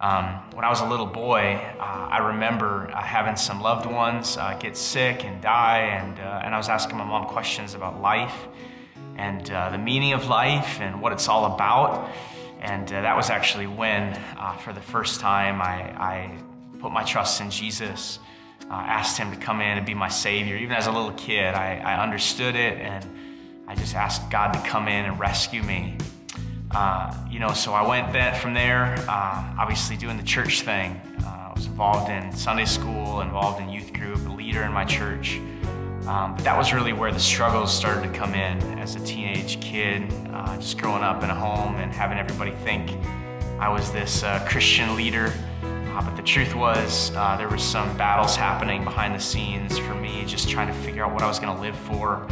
Um, when I was a little boy, uh, I remember uh, having some loved ones uh, get sick and die, and, uh, and I was asking my mom questions about life and uh, the meaning of life and what it's all about. And uh, that was actually when, for the first time, I, I, put my trust in Jesus, asked Him to come in and be my Savior. Even as a little kid, I, I understood it, and I just asked God to come in and rescue me. Uh, you know, so I went that from there, uh, obviously doing the church thing. Uh, I was involved in Sunday school, involved in youth group, a leader in my church. Um, but that was really where the struggles started to come in as a teenage kid, uh, just growing up in a home and having everybody think I was this uh, Christian leader. but the truth was, there were some battles happening behind the scenes for me, just trying to figure out what I was going to live for.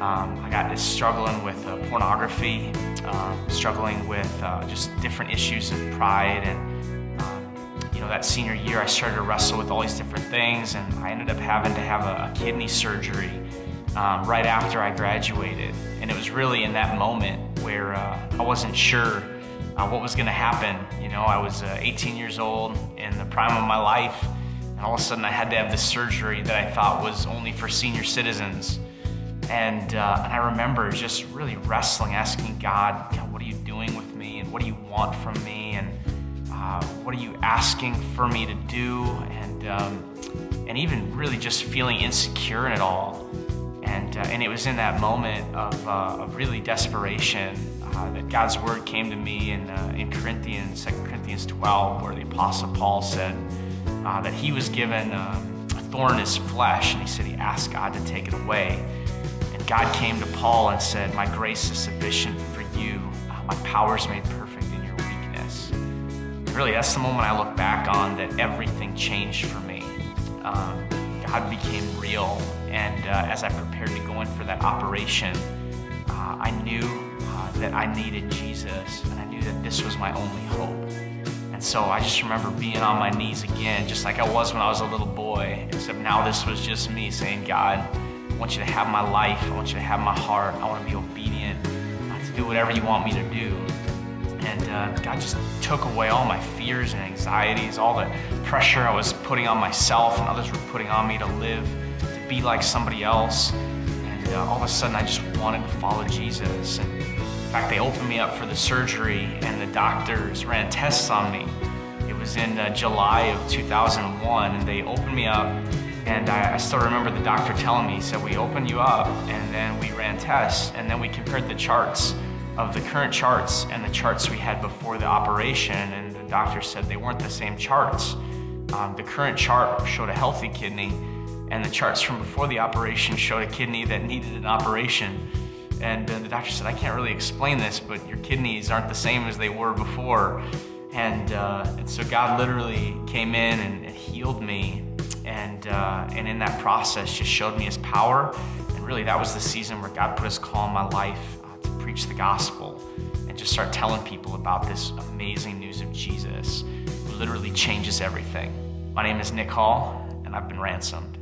Um, I got this struggling with pornography, uh, struggling with uh, just different issues of pride, and um, you know that senior year I started to wrestle with all these different things, and I ended up having to have a, a kidney surgery um, right after I graduated, and it was really in that moment where uh, I wasn't sure uh, what was going to happen. You know, I was uh, 18 years old in the prime of my life, and all of a sudden I had to have this surgery that I thought was only for senior citizens. And, uh, and I remember just really wrestling, asking God, God, what are you doing with me? And what do you want from me? And uh, what are you asking for me to do? And, um, and even really just feeling insecure in it all. And, uh, and it was in that moment of, uh, of really desperation uh, that God's word came to me in, uh, in Corinthians, 2 Corinthians 12, where the Apostle Paul said that he was given um, a thorn in his flesh, and he said he asked God to take it away. God came to Paul and said, My grace is sufficient for you. My power is made perfect in your weakness. And really, that's the moment I look back on that everything changed for me. Um, God became real. And uh, as I prepared to go in for that operation, uh, I knew uh, that I needed Jesus, and I knew that this was my only hope. And so I just remember being on my knees again, just like I was when I was a little boy, except now this was just me saying, God, want you to have my life. I want you to have my heart. I want to be obedient to do whatever you want me to do. And uh, God just took away all my fears and anxieties, all the pressure I was putting on myself and others were putting on me to live, to be like somebody else. And uh, all of a sudden, I just wanted to follow Jesus. And in fact, they opened me up for the surgery, and the doctors ran tests on me. It was in uh, July of 2001, and they opened me up and I, I, still remember the doctor telling me, he said, we opened you up and then we ran tests and then we compared the charts of the current charts and the charts we had before the operation. And the doctor said they weren't the same charts. Um, the current chart showed a healthy kidney and the charts from before the operation showed a kidney that needed an operation. And the doctor said, I can't really explain this, but your kidneys aren't the same as they were before. And, uh, and so God literally came in and, and healed me and uh, and in that process just showed me his power. And really that was the season where god put his call in my life uh, to preach the gospel and just start telling people about this amazing news of jesus who literally changes everything. My name is nick hall and i've been ransomed